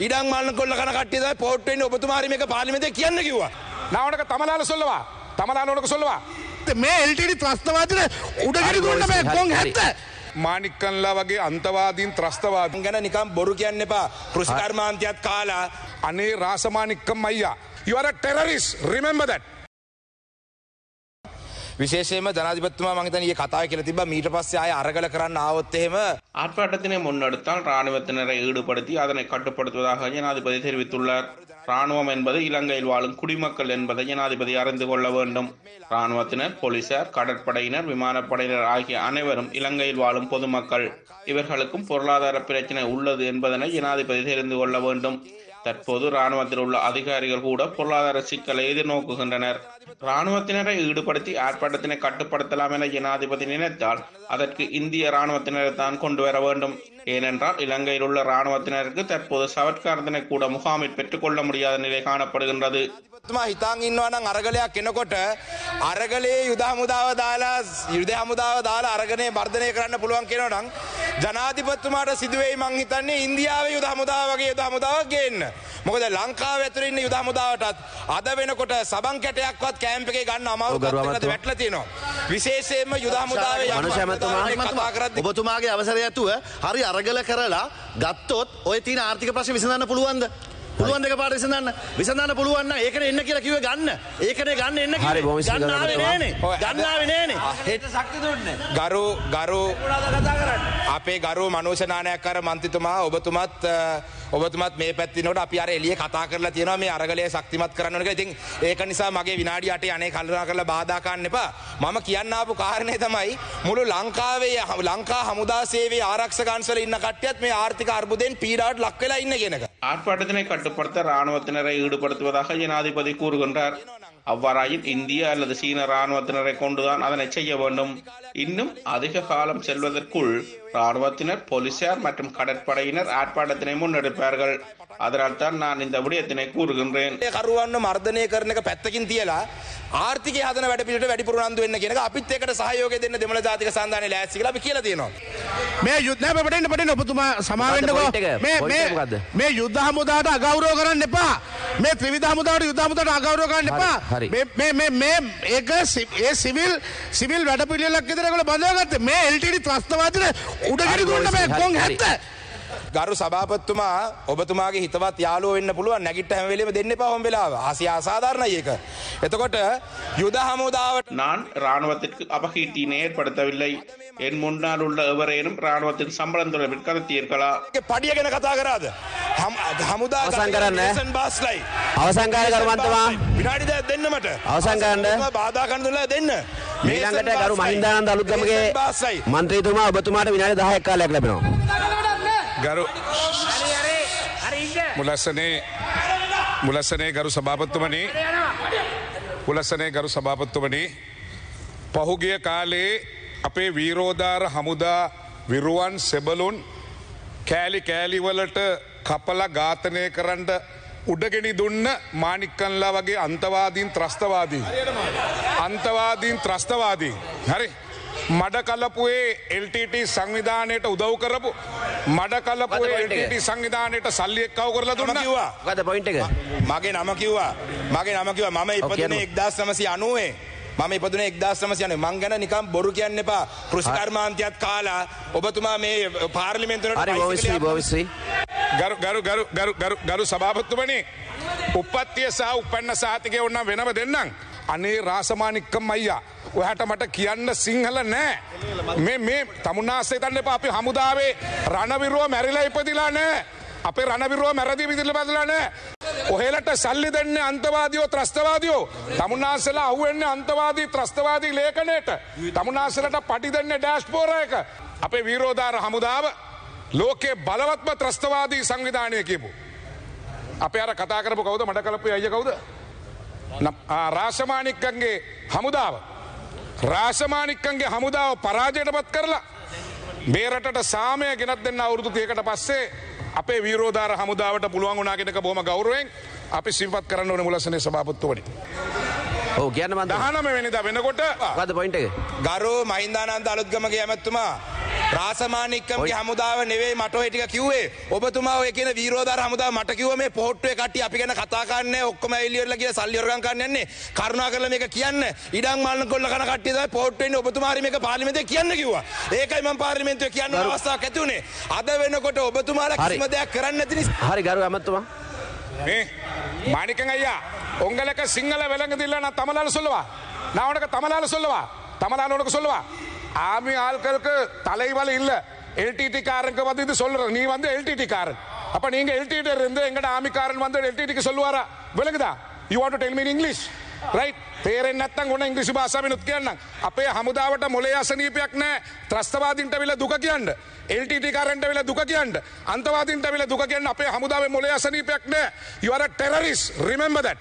ඉඩම් මල්න කොල්ල කන කට්ටියද පෝට් වෙන්නේ ඔබතුමාරි මේක පාර්ලිමේන්තුවේ කියන්න කිව්වා. නාවනක තමලාල සොල්ලවා. තමලානෝනක සොල්ලවා. මේ එල්ටීඩී ත්‍රස්තවාදීන උඩගිනි දුන්න මේ කොන් හැත්ත. මාණික්කන්ලා වගේ අන්තවාදීන් ත්‍රස්තවාදීන් ගැන නිකම් බොරු කියන්න එපා. කෘෂිකර්මාන්තයත් කාලා අනේ රාසමාණික්කම් අයියා. You are a terrorist. Remember that. විශේෂයෙන්ම ජනාධිපතිතුමා මං හිතන්නේ ඊයේ කතාව කියලා තිබ්බා මීට පස්සේ ආය අරගල කරන්න ආවොත් එහෙම ஆர்ப்பாட்டத்தினை முன்னெடுத்தால் இராணுவத்தினரை ஈடுபடுத்தி அதனை கட்டுப்படுத்துவதாக ஜனாதிபதி தெரிவித்துள்ளார் இராணுவம் என்பது இலங்கையில் வாழும் குடிமக்கள் என்பதை ஜனாதிபதி அறிந்து கொள்ள வேண்டும் இராணுவத்தினர் போலீசார் கடற்படையினர் விமானப்படையினர் ஆகிய அனைவரும் இலங்கையில் வாழும் பொதுமக்கள் இவர்களுக்கும் பொருளாதார பிரச்சினை உள்ளது என்பதனை ஜனாதிபதி தெரிந்து கொள்ள வேண்டும் தற்போது இராணுவத்தில் உள்ள அதிகாரிகள் கூட பொருளாதார சிக்கலை எதிர்நோக்குகின்றனர் இராணுவத்தினரை ஈடுபடுத்தி ஆர்ப்பாட்டத்தினை கட்டுப்படுத்தலாம் என ஜனாதிபதி நினைத்தால் அதற்கு இந்திய இராணுவத்தினரை தான் கொண்டு வர வேண்டும். ஏனென்றால் இலங்கையில் உள்ள இராணுவத்தினருக்கு தற்போது சவட்காரத்தினை கூட முகாமில் பெற்றுக்கொள்ள முடியாத நிலை காணப்படுகின்றது. අරගලේ යුද හමුදාව දාලා යුද හමුදාව දාලා අරගනය වර්ධනය කරන්න පුළුවන් කියනවා නම් ජනාධිපතිතුමාට සිදුවෙයි මං හිතන්නේ ඉන්දියාවේ යුද හමුදාව වගේ යුද හමුදාවක් ගේන්න. මොකද ලංකාව ඇතුළේ ඉන්න යුද හමුදාවටත් අද වෙනකොට සබන් කැටයක්වත් කැම්ප් එකේ ගන්න අමාරු අමාත්‍යතුමා. වැටලා තියෙනවා. විශේෂයෙන්ම යුද හමුදාවේ කරද්දී ඔබතුමාගේ අවසරය ඇතුව හරි අරගල කරලා ගත්තොත් ඔය තින ආර්ථික ප්‍රශ්න විසඳන්න පුළුවන්ද පුළුවන් දෙක පාට විසඳන්න. විසඳන්න පුළුවන් නම් ඒකනේ එන්න කියලා කිව්වේ ගන්න. ඒකනේ ගන්න එන්න කිව්වේ ගන්න ආවේ ගරු නෑනේ. ගන්න ආවේ නෑනේ ගරු ගරු. අපේ ගරු මනෝෂනානයක් කර මන්තිතුමා ඔබතුමත් අ, ඔබතුමත් මේ පැත්තිනට අපි අර එලිය කතා කරලා තියෙනවා මේ අරගලය ශක්තිමත් කරන්න ඕන කියලා. ඉතින් ඒක නිසා මගේ විනාඩි 8 අනේ කල්පනා කරලා බාධා ගන්න එපා. මම කියන්න ආපු කාරණේ තමයි මුළු ලංකාවේ ලංකා හමුදා සේවයේ ආරක්ෂක අංශවල ඉන්න කට්ටියත් මේ ආර්ථික අර්බුදයෙන් පීඩාවට ලක් වෙලා ඉන්න කියන එක. ஆர்ப்பாட்டத்தினை கட்டுப்படுத்த இராணுவத்தினரை ஈடுபடுத்துவதாக ஜனாதிபதி கூறுகின்றார். அவ்வாறாயின் இந்திய அல்லது சீன இராணுவத்தினரை கொண்டுதான் அதனை செய்ய வேண்டும். இன்னும் அதிக காலம் செல்வதற்குள் இராணுவத்தினர் போலீசார் மற்றும் கடற்படையினர் ஆர்ப்பாட்டத்தினை முன்னெடுப்பார்கள். அதனால் தான் நான் இந்த விடயத்தினை கூறுகின்றேன் ඒ කරුවන්න මර්ධනය කරන එක පැත්තකින් තියලා ආර්ථිකය හදන වැඩ පිළිට වැඩිපුර උනන්දු වෙන්න කියන එක අපිත් ඒකට සහයෝගය දෙන්න දෙමළ ජාතික සන්ධානයේ ලෑස්ති කියලා අපි කියලා තියෙනවා. මේ යුද්ධ පටන්න පටන ඔබතුමා සමාවෙන්ටකෝ point එක? point එක මොකද්ද? මේ යුද්ධ හමුදාට අගෞරෝ කරන්න එපා මේ ත්‍රවිධ හමුදාට යුද්ධ හමුදාට අගෞරෝ කරන්න එපා හරි. මේ- මේ- මේ- මේ ඒක සි- ඒ සිවිල් සිවිල් වැඩ පිළිලක් විතරකල බඳගත්ත මේ එල්ටඩි ත්‍රස්තවාදන උඩගට හරි, දුන්න මේ හරි, කොන් හරි. හැත්ත ගරු සභාපත්තුමා ඔබතුමාගේ හිතවත් යාලුව වෙන්න පුළුවන් නැගිට හැම වෙලේම දෙන්න එපා හොම් වෙලාව. ආසිය අසාධාරණයි ඒක. එතකොට යුද හමුදාවට நான் இராணுவத்திற்கு அபகீட்டினை ஏற்படுத்தவில்லை என் முன்னால் உள்ள எவரேனும் இராணுவத்தின் சம்பளம் தொடர்பில் கருத்தியிருக்கலாம் පඩිය ගැන කතා කරාද? හම්- හමුදා අවසන් කරන්න. ජේසන් බාස්ලයි. අවසන් කරන්න ගරු මන්තුමා. විනාඩි දෙකක් දෙන්න මට. අවසන් කරන්න. ඔබතුමා බාධා කරන දුන්නා දෙන්න. මීළඟට ගරු මහින්දානන්ද අලුත්ගමගේ ජේසන් බාස්ලයි. මන්ත්‍රීතුමා ඔබතුමාට විනාඩි 10ක් කාලයක් ලැබෙනවා. ගරු මුලස්සනේ මුලස්සනේ ගරු සභාපත්තුමනි මුලස්සනේ ගරු සභාපත්තුමනි පහුගිය කාලේ අපේ වීරෝධාර හමුදා විරුවන් සෙබලුන් කෑලි කෑලිවලට කපල ඝාතනය කරන්න උඩගෙනි දුන්න මානික්කන්ලා වගේ අන්තවාදීන් ත්‍රස්තවාදී. අන්තවාදීන් ත්‍රස්තවාදී. හරි. මඩ කලපුේ LTT සංවිධානයට උදව් කරපු මඩ කලපුේ? LTT සංවිධානයට සල්ලි එක්කව කරලා දුන්නා. කිව්වා. මොකද පොයින්ට් එක? මගේ නම කිව්වා. මගේ නම කිව්වා. මම ඉපදුනේ කියන්න. 1990. මම ඉපදුනේ 1990. මං ගැන නිකන් බොරු කියන්න එපා. කෘෂිකර්මාන්තයත් කාලා ඔබතුමා මේ බොහොම ස්තුතියි. ගරු ගරු ගරු ගරු ගරු ගරු සභාපත්තුමනි උපත්තිය සහ උපන්න සාතිකය ඔන්න වෙනම දෙන්නම්. අනේ රාසමානික්කම් අයියා ඔහට මට කියන්න සිංහල නෑ. මේ මේ තමුන්නාසේ තන්න එපා. අපි හමුදාවේ රණවිරුව මැරිලා ඉපදිලා නෑ. අපේ රණවිරුව මැරදි විදිල බදලා නෑ. ඔහෙලට සල්ලි දෙන්න අන්තවාදියෝ ත්‍රස්තවාදියෝ. තමුන්නාසලා අහුවෙන්නේ අන්තවාදී ත්‍රස්තවාදී ලේඛනයට. තමුන්නාසලට පටි දෙන්න ඩෑස්්පෝර එක. අපේ වීරෝධාර හමුදාව ලෝකේ බලවත්ම ත්‍රස්තවාදී සංවිධානය කියපු. අපේ අර කතා කරපු කවුද? මට කලපු අය කවුද? නම්- ආ, රාශමානික්කන්ගේ හමුදාව. රාශමානික්කන්ගේ හමුදාව පරාජයට පත් කරලා මේරටට සාමය ගෙනත් දෙන්න අවුරුදු තියකට පස්සේ අපේ වීරෝධාර හමුදාවට පුළුවන් වනාගෙනක බොහම ගෞරුවෙන් අපි සිල්පත් කරන්න ඕන මුලසනේ සභාපත්තුවනි. ඔව් කියන්න. දහනම වෙනිද වෙනකොට මොකද පොයින්ට් එක? ගරු මහින්දානන්ද අලුත්ගමගේ ඇමැත්තුමා රාසමානික්කම්ගේ හමුදාව නෙවෙයි මට ඔය ටික කිව්වේ ඔබතුමා ඔය කියන වීරෝධාර හමුදාව මට කිව්ව මේ පොහොට්ටුවේ කට්ටිය අපි ගැන කතා කරන්නේ ඔක්කොම එළියට ගිහලා සල්ලි හොරගම් කරන්න යන්නේ කරුණාකරලා මේක කියන්න ඉඩම් මාළන කොල්ල කන කට්ටිය තමයි පොහොට්ටුවේ ඉන්නේ ඔබතුමා හරි මේක පාර්ලිමේන්තුවේ කියන්න කිව්වා ඒකයි මම පාර්ලිමේන්තුවේ කියන්න ඕන අවස්ථාවක් ඇති උනේ අද වෙනකොට ඔබතුමාලා හරි. කිසිම දෙයක් කරන්නේ නැති නිසා හරි ගරු ඇමත්තුමා ஏ மாணிக்கங்க ஐயா உங்களுக்கு சிங்கள விலங்குது இல்ல நான் தமிழால சொல்லவா நான் உனக்கு தமிழால சொல்லவா தமிழால உனக்கு சொல்லவா ஆமி ஆட்களுக்கு தலைவலி இல்ல எல்டிடி காரனுக்கு வந்து இது சொல்ற நீ வந்து எல்டிடி காரன் அப்ப நீங்க எல்டிடி இருந்து எங்கட ஆமிக்காரன் வந்து எல்டிடிக்கு சொல்லுவாரா விலங்குதா you want to tell me English right තේරෙන් නැත්තම් ඔන්න ඉංග්‍රීසි භාෂාවෙනුත් කියන්න අපේ හමුදාවට මොලේ අසනීපයක් නෑ ත්‍රස්තවාදීන්ට විල දුක කියන්න LTT කාරන්ට විල දුක කියන්න අන්තවාදීන්ට විල දුක කියන්න අපේ හමුදාවේ මොලේ අසනීපයක් නෑ you are a terrorist remember that